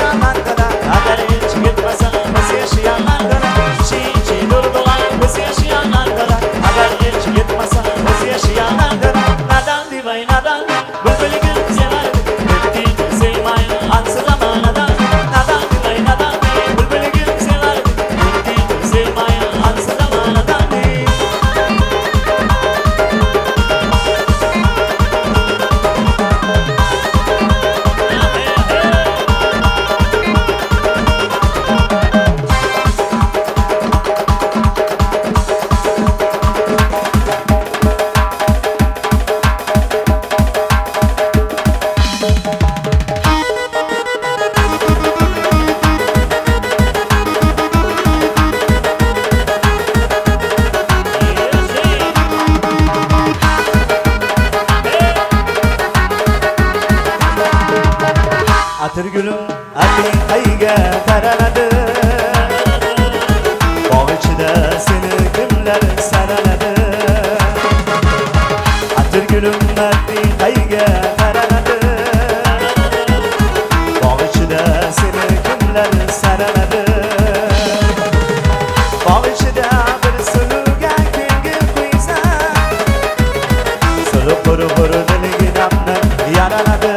Mama. turgulim aqling qayga taraladi bog' ichida seni kimlar saraladi atirgulim aqling qayga taraladi bog' ichida seni kimlar saraladi bog' ichida bir suluga ko'ngil qo'ysa sulu quru quru diligin amni yaraladi